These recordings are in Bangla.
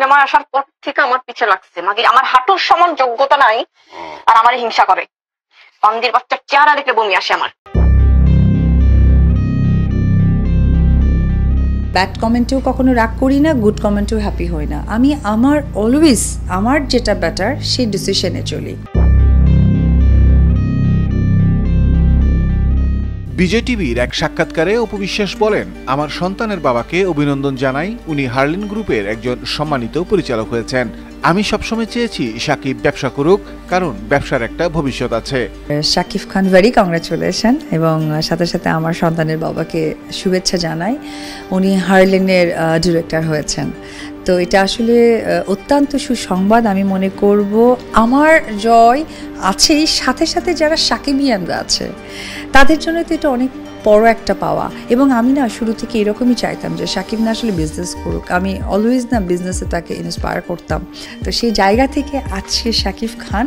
সিনেমায় আসার পর থেকে আমার পিছে লাগছে। মাগি আমার হাঁটুর সমান যোগ্যতা নাই আর আমার হিংসা করে। বান্দির বাচ্চার চেহারা দেখে বমি আসে আমার। ব্যাড কমেন্টেও কখনো রাগ করি না গুড কমেন্টেও হ্যাপি হই না। আমি আমার অলওয়েজ আমার যেটা বেটার সেই ডিসিশনে চলি। বিজয় টিভির এক সাক্ষাৎকারে অপু বিশ্বাস বলেন, আমার সন্তানের বাবাকে অভিনন্দন জানাই। উনি হার্লিন গ্রুপের একজন সম্মানিত পরিচালক হয়েছেন। আমি সবসময় চেয়েছি সাকিব ব্যবসা করুক, কারণ ব্যবসার একটা ভবিষ্যৎ আছে। সাকিব খান ভেরি কংগ্রাচুলেশন এবং সাথে সাথে আমার সন্তানের বাবাকে শুভেচ্ছা জানাই। উনি হার্লেনের ডিরেক্টর হয়েছেন। তো এটা আসলে অত্যন্ত সুসংবাদ। আমি মনে করব আমার জয় আছেই সাথে সাথে যারা সাকিবিয়ানরা আছে, তাদের জন্য তো এটা অনেক বড় একটা পাওয়া। এবং আমি না শুরু থেকে এরকমই চাইতাম যে সাকিব না আসলে বিজনেস করুক। আমি অলওয়েজ না বিজনেসে তাকে ইন্সপায়ার করতাম। তো সেই জায়গা থেকে আজকে শাকিব খান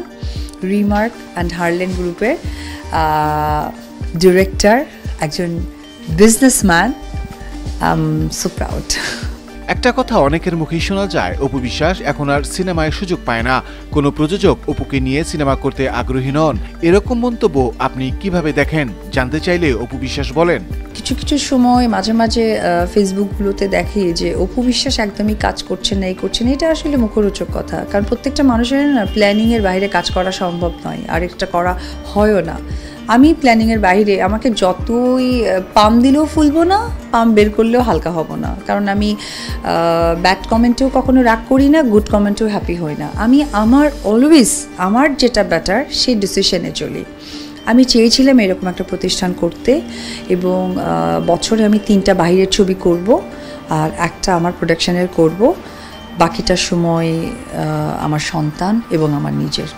রিমার্ক অ্যান্ড হার্লেন গ্রুপের ডিরেক্টর একজন বিজনেসম্যান আম সো প্রাউড একটা কথা অনেকের মুখেই শোনা যায়, অপু বিশ্বাস এখন আর সিনেমায় সুযোগ পায় না। কোনো প্রযোজক অপুকে নিয়ে সিনেমা করতে আগ্রহী নন। এরকম মন্তব্য আপনি কীভাবে দেখেন? জানতে চাইলে অপু বিশ্বাস বলেন। কিছু কিছু সময় মাঝে মাঝে ফেসবুকগুলোতে দেখি যে অপু বিশ্বাস একদমই কাজ করছেন না, এই করছেন এটা আসলে মুখরোচক কথা। কারণ প্রত্যেকটা মানুষের না প্ল্যানিংয়ের বাইরে কাজ করা সম্ভব নয় আর এটা করা হয়ও না। আমি প্ল্যানিংয়ের বাইরে আমাকে যতই পাম দিলেও ফুলবো না, পাম বের করলেও হালকা হব না। কারণ আমি ব্যাড কমেন্টেও কখনো রাগ করি না গুড কমেন্টেও হ্যাপি হই না। আমি আমার অলওয়েজ আমার যেটা ব্যাটার সেই ডিসিশনে চলি। আমি চেয়েছিলাম এরকম একটা প্রতিষ্ঠান করতে এবং বছরে আমি তিনটা বাইরের ছবি করব আর একটা আমার প্রোডাকশানের করব। বাকিটা সময় আমার সন্তান এবং আমার নিজের।